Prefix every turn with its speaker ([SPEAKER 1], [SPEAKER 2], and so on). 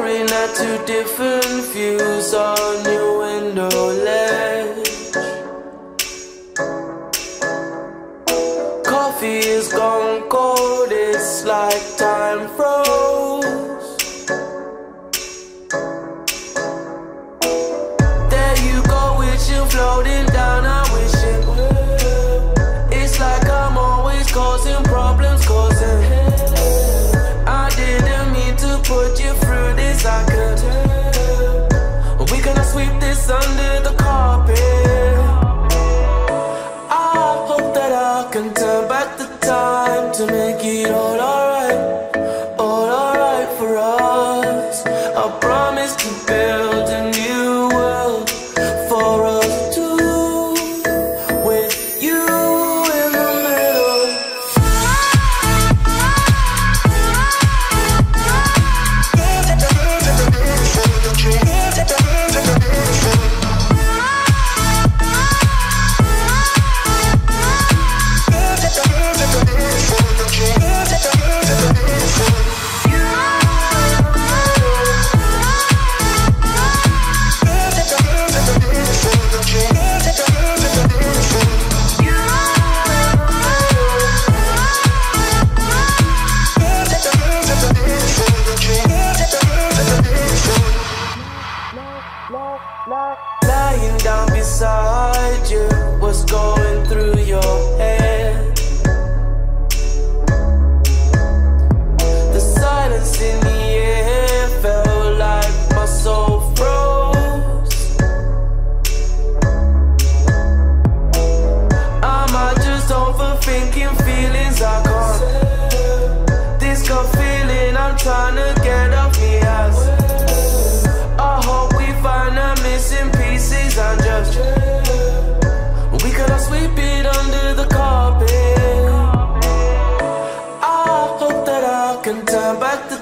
[SPEAKER 1] staring at two different views on your window ledge. Coffee is gone cold, it's like time froze. inside you. unjust. We could have sweep it under the carpet. I hope that I can turn back the